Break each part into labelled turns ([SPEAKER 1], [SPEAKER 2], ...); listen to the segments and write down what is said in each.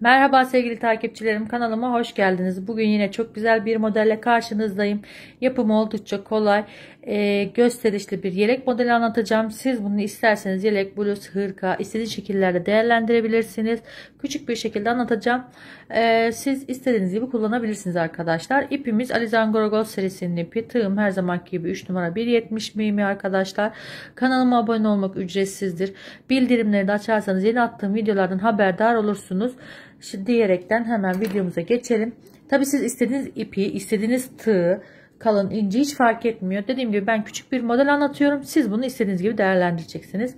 [SPEAKER 1] Merhaba sevgili takipçilerim kanalıma hoş geldiniz. Bugün yine çok güzel bir modelle karşınızdayım. Yapımı oldukça kolay e, gösterişli bir yelek modeli anlatacağım. Siz bunu isterseniz yelek, bluz, hırka istediğiniz şekillerde değerlendirebilirsiniz. Küçük bir şekilde anlatacağım. E, siz istediğiniz gibi kullanabilirsiniz arkadaşlar. İpimiz Alizangorogol serisinin ipi. Tığım her zamanki gibi 3 numara 1.70 mimi arkadaşlar. Kanalıma abone olmak ücretsizdir. Bildirimleri de açarsanız yeni attığım videolardan haberdar olursunuz. Şimdi diyerekten hemen videomuza geçelim. Tabi siz istediğiniz ipi, istediğiniz tığı, kalın, ince hiç fark etmiyor. Dediğim gibi ben küçük bir model anlatıyorum. Siz bunu istediğiniz gibi değerlendireceksiniz.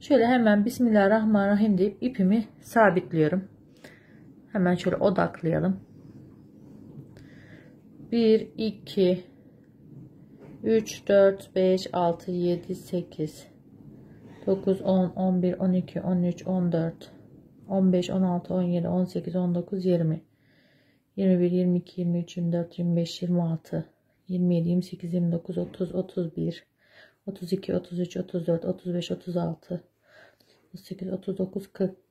[SPEAKER 1] Şöyle hemen Bismillahirrahmanirrahim deyip ipimi sabitliyorum. Hemen şöyle odaklayalım. 1, 2, 3, 4, 5, 6, 7, 8, 9, 10, 11, 12, 13, 14, 15, 16, 17, 18, 19, 20, 21, 22, 23, 24, 25, 26, 27, 28, 29, 30, 31, 32, 33, 34, 35, 36, 38, 39,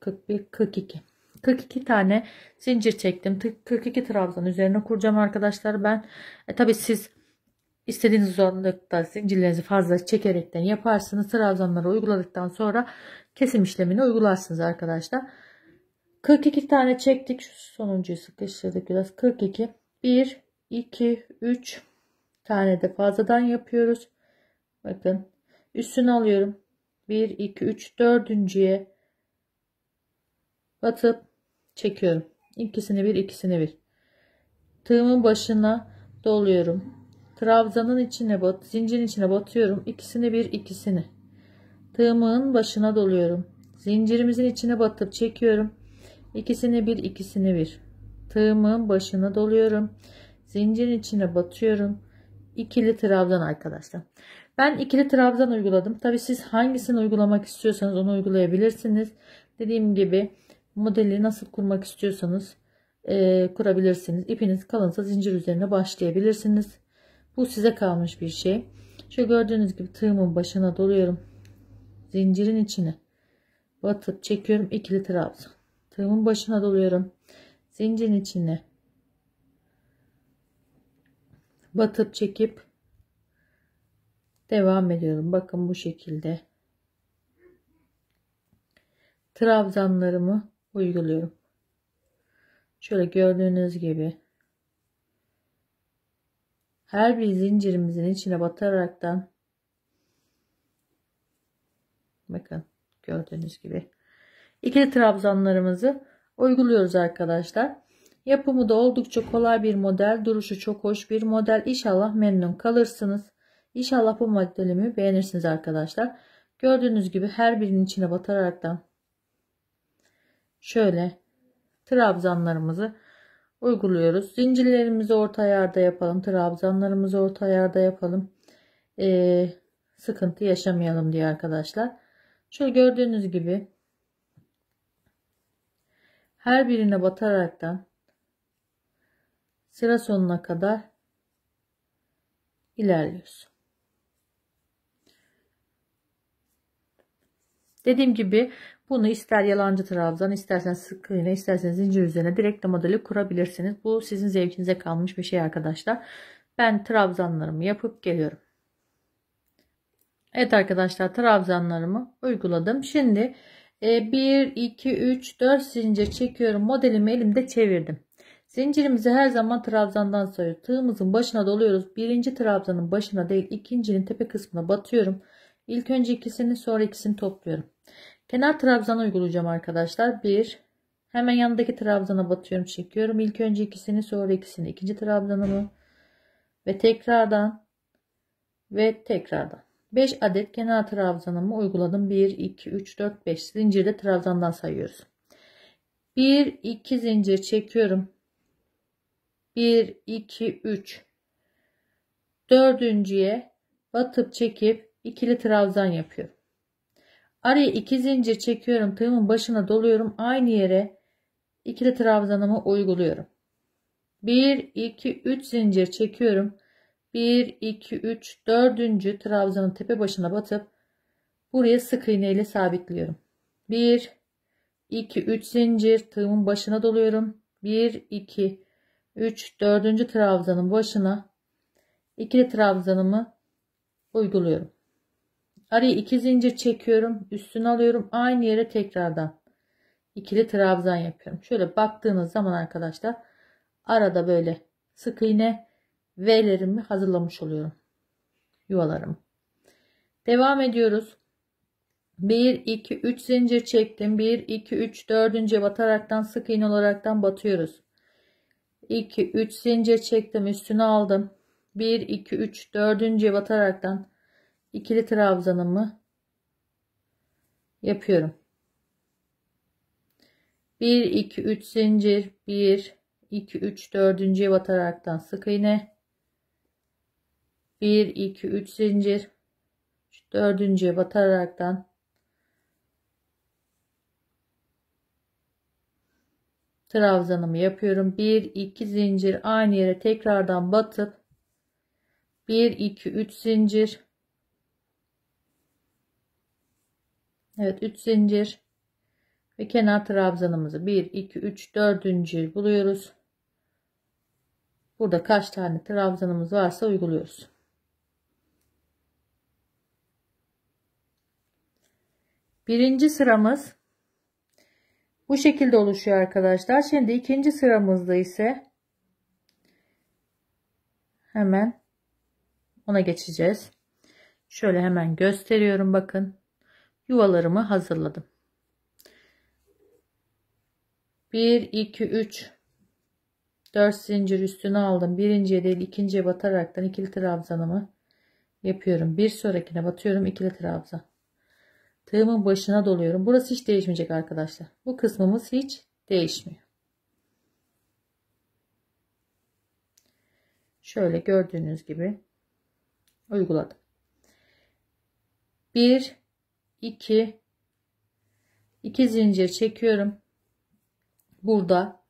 [SPEAKER 1] 40, 41, 42. 42 tane zincir çektim. 42 trabzan üzerine kuracağım arkadaşlar. Ben e, tabi siz istediğiniz uzunlukta zincirlerinizi fazla çekerekten yaparsınız. Trabzanları uyguladıktan sonra kesim işlemini uygularsınız arkadaşlar. 42 tane çektik. Şu sonuncuyu sıkıştırdık biraz. 42. 1, 2, 3 tane de fazladan yapıyoruz. Bakın. Üstünü alıyorum. 1, 2, 3, dördüncüye batıp çekiyorum. İkisini bir, ikisini bir. Tığımın başına doluyorum. Trabzanın içine bat, zincirin içine batıyorum. İkisini bir, ikisini. Tığımın başına doluyorum. Zincirimizin içine batıp çekiyorum İkisini bir ikisini bir tığımın başına doluyorum zincirin içine batıyorum İkili tırabzan arkadaşlar ben ikili tırabzan uyguladım tabi siz hangisini uygulamak istiyorsanız onu uygulayabilirsiniz dediğim gibi modeli nasıl kurmak istiyorsanız e, kurabilirsiniz İpiniz kalınsa zincir üzerine başlayabilirsiniz bu size kalmış bir şey şu gördüğünüz gibi tığımın başına doluyorum zincirin içine batıp çekiyorum ikili tırabzan tığımın başına doluyorum. Zincirin içine batıp çekip devam ediyorum. Bakın bu şekilde trabzanlarımı uyguluyorum. Şöyle gördüğünüz gibi her bir zincirimizin içine bataraktan bakın gördüğünüz gibi ikili trabzanlarımızı uyguluyoruz arkadaşlar. Yapımı da oldukça kolay bir model. Duruşu çok hoş bir model. İnşallah memnun kalırsınız. İnşallah bu modelimi beğenirsiniz arkadaşlar. Gördüğünüz gibi her birinin içine da şöyle trabzanlarımızı uyguluyoruz. Zincirlerimizi orta ayarda yapalım. Trabzanlarımızı orta ayarda yapalım. Ee, sıkıntı yaşamayalım diye arkadaşlar. Şöyle gördüğünüz gibi her birine bataraktan sıra sonuna kadar ilerliyorsun. Dediğim gibi bunu ister yalancı trabzan, istersen sık iğne, istersen zincir üzerine direkt modeli kurabilirsiniz. Bu sizin zevkinize kalmış bir şey arkadaşlar. Ben trabzanlarımı yapıp geliyorum. Evet arkadaşlar trabzanlarımı uyguladım. Şimdi 1 2 3 4 zincir çekiyorum modelimi elimde çevirdim zincirimizi her zaman trabzandan sayıyoruz tığımızın başına doluyoruz birinci trabzanın başına değil ikincinin tepe kısmına batıyorum İlk önce ikisini sonra ikisini topluyorum kenar trabzanı uygulayacağım arkadaşlar 1 hemen yanındaki trabzana batıyorum çekiyorum İlk önce ikisini sonra ikisini ikinci trabzanımı ve tekrardan ve tekrardan 5 adet kenar trabzanımı uyguladım. 1, 2, 3, 4, 5 Zincirde trabzandan sayıyoruz. 1, 2 zincir çekiyorum. 1, 2, 3. Dördüncüye batıp çekip ikili trabzan yapıyorum. Araya 2 zincir çekiyorum. Tığımın başına doluyorum. Aynı yere ikili trabzanımı uyguluyorum. 1, 2, 3 zincir çekiyorum. 1, 2, 3, 4. trabzanın tepe başına batıp buraya sık iğne ile sabitliyorum. 1, 2, 3 zincir tığımın başına doluyorum. 1, 2, 3, 4. trabzanın başına ikili trabzanımı uyguluyorum. Araya 2 zincir çekiyorum. Üstüne alıyorum. Aynı yere tekrardan ikili trabzan yapıyorum. Şöyle baktığınız zaman arkadaşlar arada böyle sık iğne V'lerimi hazırlamış oluyorum. Yuvalarım. Devam ediyoruz. 1 2 3 zincir çektim. 1 2 3 4. bataraktan sık iğne olaraktan batıyoruz. 2 3 zincir çektim, üstünü aldım. 1 2 3 4. bataraktan ikili trabzanımı yapıyorum. 1 2 3 zincir 1 2 3 4. bataraktan sık iğne 1 2 3 zincir dördüncüye bataraktan trabzanımı yapıyorum 1 2 zincir aynı yere tekrardan batıp 1 2 3 zincir Evet 3 zincir ve kenar trabzanımızı 1 2 3 4. buluyoruz. Burada kaç tane trabzanımız varsa uyguluyoruz. Birinci sıramız bu şekilde oluşuyor arkadaşlar. Şimdi ikinci sıramızda ise hemen ona geçeceğiz. Şöyle hemen gösteriyorum bakın. Yuvalarımı hazırladım. 1 2 3 4 zincir üstüne aldım. Birinciye değil ikinciye bataraktan ikili trabzanımı yapıyorum. Bir sonrakine batıyorum ikili trabzan. Tığımın başına doluyorum. Burası hiç değişmeyecek arkadaşlar. Bu kısmımız hiç değişmiyor. Şöyle gördüğünüz gibi uyguladım. 1 2 2 zincir çekiyorum. Burada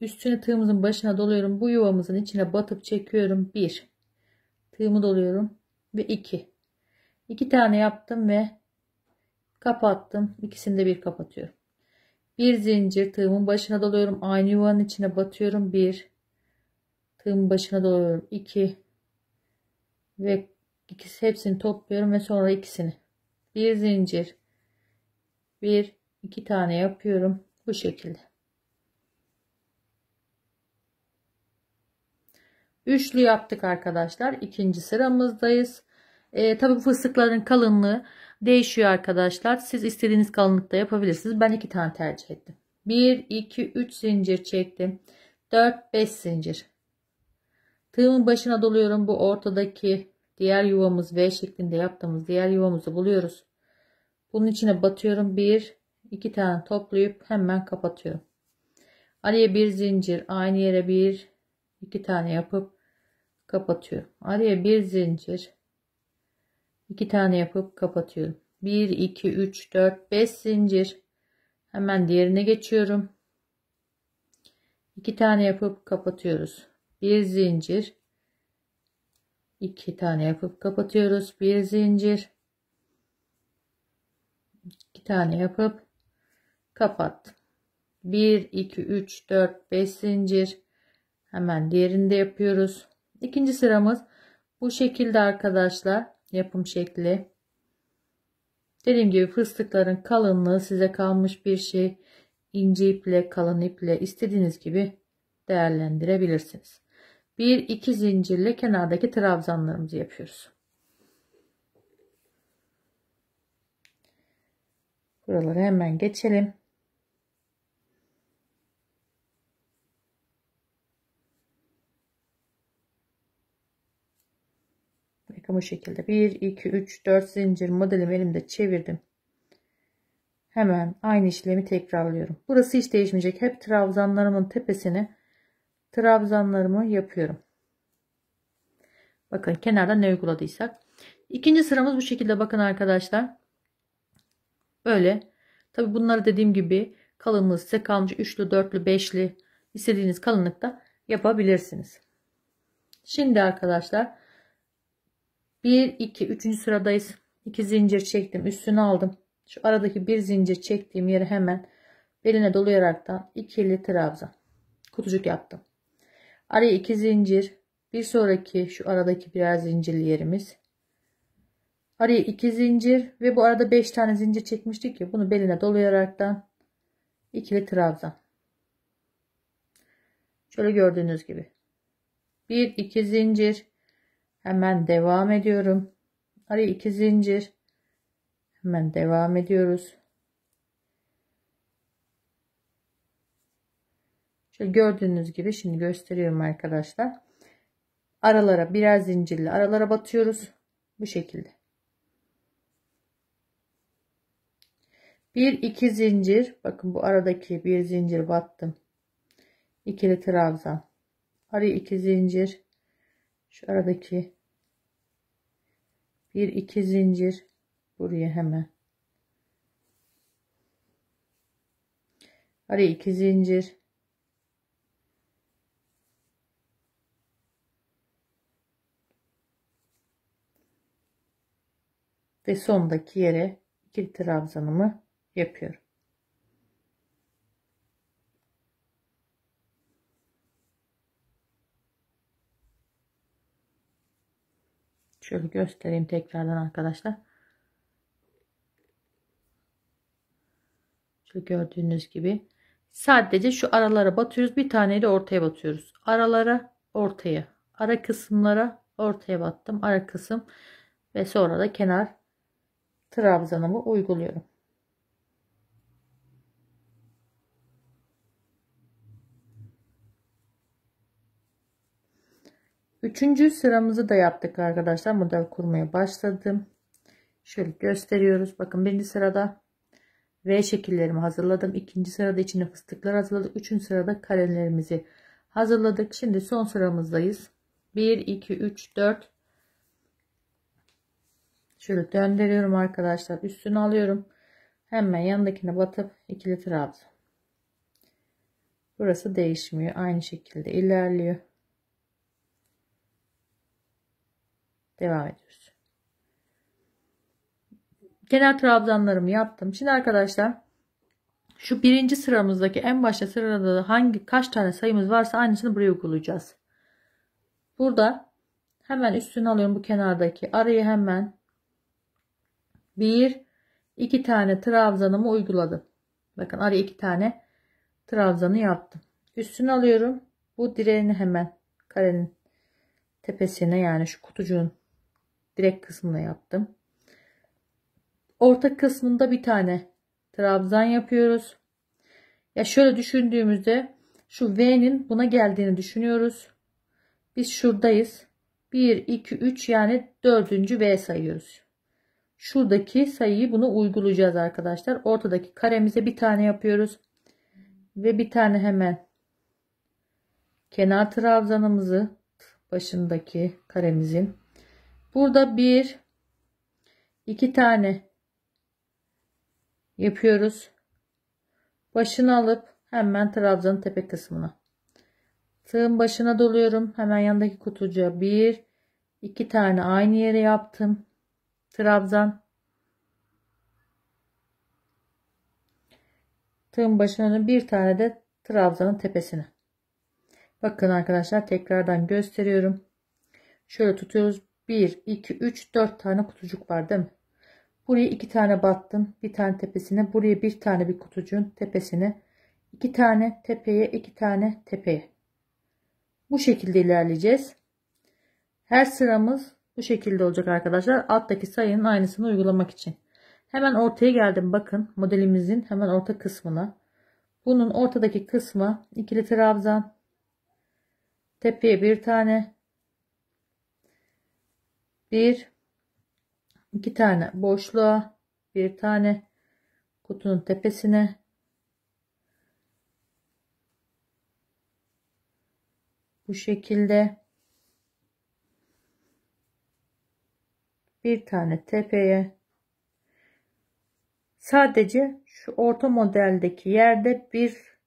[SPEAKER 1] üstüne tığımızın başına doluyorum. Bu yuvamızın içine batıp çekiyorum. 1 tığımı doluyorum ve 2 2 tane yaptım ve Kapattım. İkisini de bir kapatıyorum. Bir zincir tığımın başına doluyorum. Aynı yuvanın içine batıyorum. Bir. Tığımın başına doluyorum. iki Ve ikisi hepsini topluyorum ve sonra ikisini. Bir zincir. Bir. iki tane yapıyorum. Bu şekilde. Üçlü yaptık arkadaşlar. ikinci sıramızdayız. ee, tabii fıstıkların kalınlığı değişiyor arkadaşlar. Siz istediğiniz kalınlıkta yapabilirsiniz. Ben iki tane tercih ettim. 1, 2, 3 zincir çektim. 4, 5 zincir. Tığımın başına doluyorum. Bu ortadaki diğer yuvamız V şeklinde yaptığımız diğer yuvamızı buluyoruz. Bunun içine batıyorum. 1, 2 tane toplayıp hemen kapatıyorum. Araya bir zincir aynı yere bir iki tane yapıp kapatıyorum. Araya bir zincir 2 tane yapıp kapatıyorum. 1 2 3 4 5 zincir. Hemen diğerine geçiyorum. 2 tane yapıp kapatıyoruz. 1 zincir. 2 tane yapıp kapatıyoruz. 1 zincir. 2 tane yapıp kapat. 1 2 3 4 5 zincir. Hemen diğerinde yapıyoruz. İkinci sıramız bu şekilde arkadaşlar yapım şekli. Dediğim gibi fıstıkların kalınlığı size kalmış bir şey. İnce iple, kalın iple istediğiniz gibi değerlendirebilirsiniz. Bir iki zincirle kenardaki trabzanlarımızı yapıyoruz. Buraları hemen geçelim. bu şekilde 1 2 3 4 zincir modelimi elimde çevirdim hemen aynı işlemi tekrarlıyorum burası hiç değişmeyecek hep trabzanlarımın tepesini trabzanlarımı yapıyorum bakın kenarda ne uyguladıysak ikinci sıramız bu şekilde bakın arkadaşlar böyle tabi bunları dediğim gibi kalınlığı size kalmış üçlü dörtlü beşli istediğiniz kalınlıkta yapabilirsiniz şimdi arkadaşlar 1 2 3. sıradayız 2 zincir çektim üstünü aldım şu aradaki bir zincir çektiğim yeri hemen beline dolayarak da ikili trabzan kutucuk yaptım araya 2 zincir bir sonraki şu aradaki birer zincirli yerimiz araya 2 zincir ve bu arada 5 tane zincir çekmiştik ya bunu beline dolayarak da ikili trabzan şöyle gördüğünüz gibi 1 2 zincir Hemen devam ediyorum. Araya iki zincir. Hemen devam ediyoruz. Şöyle gördüğünüz gibi şimdi gösteriyorum arkadaşlar. Aralara birer zincirli aralara batıyoruz. Bu şekilde. Bir iki zincir. Bakın bu aradaki bir zincir battım. İkili trabzan. Araya iki zincir. Şu aradaki bir iki zincir buraya hemen araya iki zincir ve sondaki yere iki trabzanımı yapıyorum Şöyle göstereyim tekrardan arkadaşlar. Şöyle gördüğünüz gibi. Sadece şu aralara batıyoruz. Bir de ortaya batıyoruz. Aralara ortaya. Ara kısımlara ortaya battım. Ara kısım ve sonra da kenar trabzanımı uyguluyorum. Üçüncü sıramızı da yaptık arkadaşlar. Model kurmaya başladım. Şöyle gösteriyoruz. Bakın birinci sırada V şekillerimi hazırladım. İkinci sırada içine fıstıklar hazırladık. Üçüncü sırada karelerimizi hazırladık. Şimdi son sıramızdayız. 1, 2, 3, 4. Şöyle döndürüyorum arkadaşlar. Üstünü alıyorum. Hemen yanındakine batıp ikili trabzan. Burası değişmiyor. Aynı şekilde ilerliyor. Devam ediyoruz. Kenar trabzanlarımı yaptım. Şimdi arkadaşlar şu birinci sıramızdaki en başta sırada hangi kaç tane sayımız varsa aynısını buraya uygulayacağız. Burada hemen üstünü alıyorum bu kenardaki arayı hemen bir iki tane trabzanımı uyguladım. Bakın araya iki tane trabzanı yaptım. Üstünü alıyorum. Bu direğini hemen karenin tepesine yani şu kutucuğun direkt kısmına yaptım. Orta kısmında bir tane trabzan yapıyoruz. Ya şöyle düşündüğümüzde şu V'nin buna geldiğini düşünüyoruz. Biz şuradayız. 1, 2, 3 yani 4. V sayıyoruz. Şuradaki sayıyı bunu uygulayacağız arkadaşlar. Ortadaki karemize bir tane yapıyoruz. Ve bir tane hemen kenar trabzanımızı başındaki karemizin Burada bir iki tane yapıyoruz. Başını alıp hemen trabzanın tepe kısmına. Tığın başına doluyorum. Hemen yanındaki kutucuğa bir iki tane aynı yere yaptım. Trabzan. Tığın başına bir tane de trabzanın tepesine. Bakın arkadaşlar tekrardan gösteriyorum. Şöyle tutuyoruz. 1, 2, 3, 4 tane kutucuk var değil mi? Buraya 2 tane battım. Bir tane tepesine. Buraya bir tane bir kutucuğun tepesine. 2 tane tepeye, 2 tane tepeye. Bu şekilde ilerleyeceğiz. Her sıramız bu şekilde olacak arkadaşlar. Alttaki sayının aynısını uygulamak için. Hemen ortaya geldim. Bakın modelimizin hemen orta kısmına. Bunun ortadaki kısmı ikili trabzan. Tepeye bir tane bir iki tane boşluğa bir tane kutunun tepesine bu şekilde bir tane tepeye sadece şu orta modeldeki yerde bir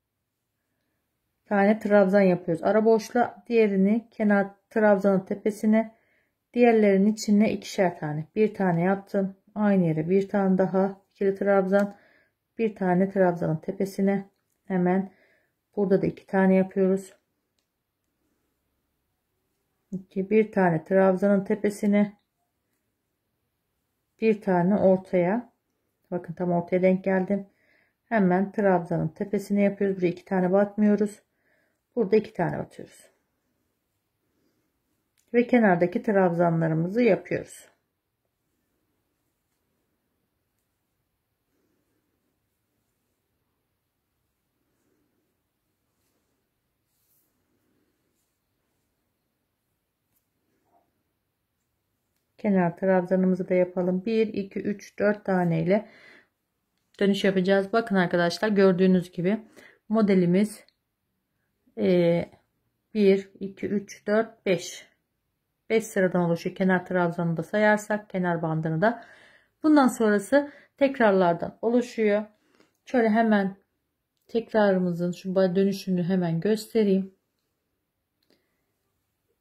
[SPEAKER 1] tane trabzan yapıyoruz. Ara boşluğa diğerini kenar trabzanın tepesine Diğerlerinin içine ikişer tane. Bir tane yaptım. Aynı yere bir tane daha. ikili trabzan. Bir tane trabzanın tepesine. Hemen burada da iki tane yapıyoruz. İki, bir tane trabzanın tepesine. Bir tane ortaya. Bakın tam ortaya denk geldim. Hemen trabzanın tepesine yapıyoruz. Buraya iki tane batmıyoruz. Burada iki tane batıyoruz ve kenardaki trabzanlarımızı yapıyoruz. kenar trabzanımızı da yapalım 1 2 3 4 tane ile dönüş yapacağız bakın arkadaşlar gördüğünüz gibi modelimiz e, 1 2 3 4 5 5 sıradan oluşuyor. Kenar trabzanını da sayarsak kenar bandını da. Bundan sonrası tekrarlardan oluşuyor. Şöyle hemen tekrarımızın şu dönüşünü hemen göstereyim.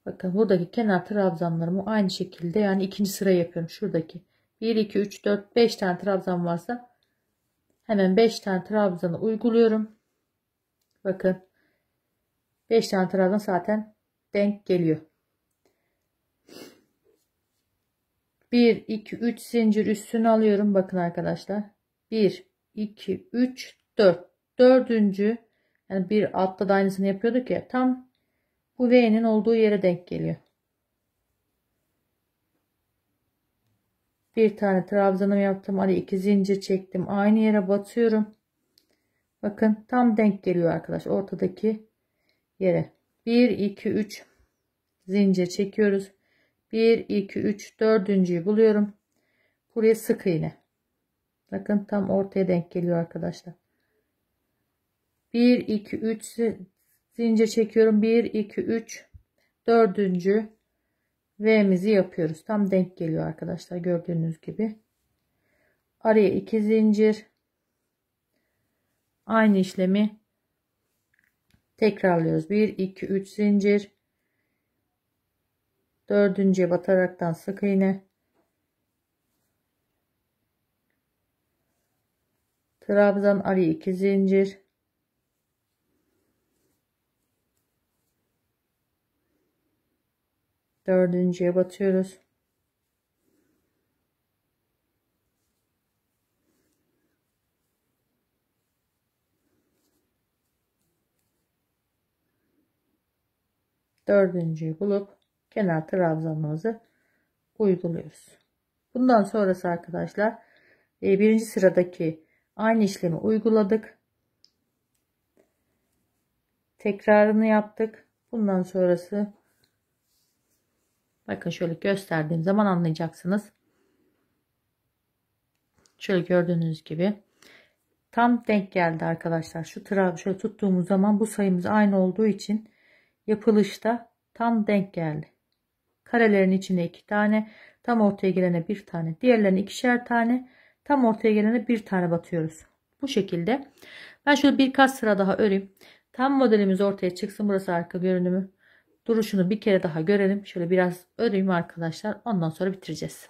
[SPEAKER 1] Bakın buradaki kenar trabzanlarımı aynı şekilde yani ikinci sıra yapıyorum. Şuradaki 1, 2, 3, 4, 5 tane trabzan varsa hemen 5 tane trabzanı uyguluyorum. Bakın 5 tane trabzan zaten denk geliyor. 1 2 3 zincir üstünü alıyorum bakın arkadaşlar 1 2 3 4 dördüncü yani bir altta da aynısını yapıyorduk ya tam bu V'nin olduğu yere denk geliyor bir tane trabzanım yaptım hani iki zincir çektim aynı yere batıyorum bakın tam denk geliyor arkadaş ortadaki yere 1 2 3 zincir çekiyoruz 1 2 3 dördüncüyü buluyorum buraya sık iğne bakın tam ortaya denk geliyor arkadaşlar 1 2 3 zincir çekiyorum 1 2 3 dördüncü V'mizi yapıyoruz tam denk geliyor arkadaşlar gördüğünüz gibi araya 2 zincir aynı işlemi tekrarlıyoruz 1 2 3 zincir dördüncüye bataraktan sık iğne trabzan arı 2 zincir dördüncüye batıyoruz dördüncüyü bulup kenar trabzanımızı uyguluyoruz. Bundan sonrası arkadaşlar e, birinci sıradaki aynı işlemi uyguladık. Tekrarını yaptık. Bundan sonrası bakın şöyle gösterdiğim zaman anlayacaksınız. Şöyle gördüğünüz gibi tam denk geldi arkadaşlar. Şu trabzan şöyle tuttuğumuz zaman bu sayımız aynı olduğu için yapılışta tam denk geldi. Karelerin içine iki tane. Tam ortaya gelene bir tane. Diğerlerine ikişer tane. Tam ortaya gelene bir tane batıyoruz. Bu şekilde. Ben şöyle birkaç sıra daha öreyim. Tam modelimiz ortaya çıksın. Burası arka görünümü. Duruşunu bir kere daha görelim. Şöyle biraz öreyim arkadaşlar. Ondan sonra bitireceğiz.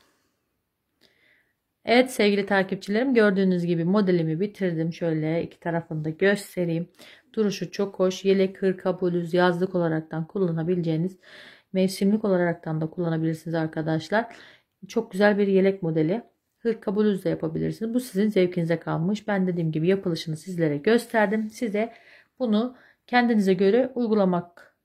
[SPEAKER 1] Evet sevgili takipçilerim gördüğünüz gibi modelimi bitirdim. Şöyle iki tarafını da göstereyim. Duruşu çok hoş. Yelek, hırka, bluz, yazlık olaraktan kullanabileceğiniz Mevsimlik olaraktan da kullanabilirsiniz arkadaşlar. Çok güzel bir yelek modeli. Hırk bluz de yapabilirsiniz. Bu sizin zevkinize kalmış. Ben dediğim gibi yapılışını sizlere gösterdim. Size bunu kendinize göre uygulamak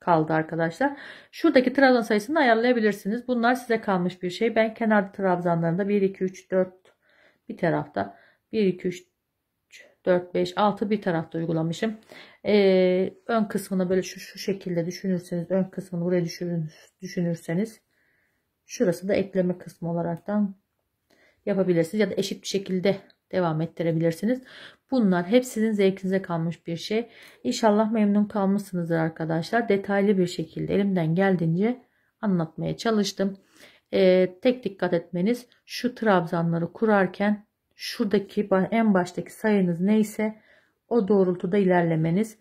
[SPEAKER 1] kaldı arkadaşlar. Şuradaki trabzan sayısını ayarlayabilirsiniz. Bunlar size kalmış bir şey. Ben kenar trabzanlarında 1, 2, 3, 4 bir tarafta 1, 2, 3, 4, 5, 6 bir tarafta uygulamışım. Ee, ön kısmına böyle şu, şu şekilde düşünürseniz ön kısmını buraya düşürün, düşünürseniz şurası da ekleme kısmı olaraktan yapabilirsiniz ya da eşit bir şekilde devam ettirebilirsiniz. Bunlar hepsinin zevkinize kalmış bir şey. İnşallah memnun kalmışsınızdır arkadaşlar. Detaylı bir şekilde elimden geldiğince anlatmaya çalıştım. Ee, tek dikkat etmeniz şu trabzanları kurarken şuradaki en baştaki sayınız neyse o doğrultuda ilerlemeniz.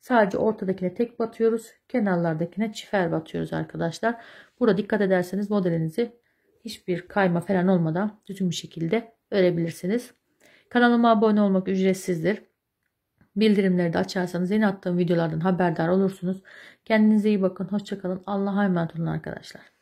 [SPEAKER 1] Sadece ortadakine tek batıyoruz. Kenarlardakine çifer batıyoruz arkadaşlar. Burada dikkat ederseniz modelinizi hiçbir kayma falan olmadan düzgün bir şekilde örebilirsiniz. Kanalıma abone olmak ücretsizdir. Bildirimleri de açarsanız yeni attığım videolardan haberdar olursunuz. Kendinize iyi bakın. Hoşçakalın. Allah'a emanet olun arkadaşlar.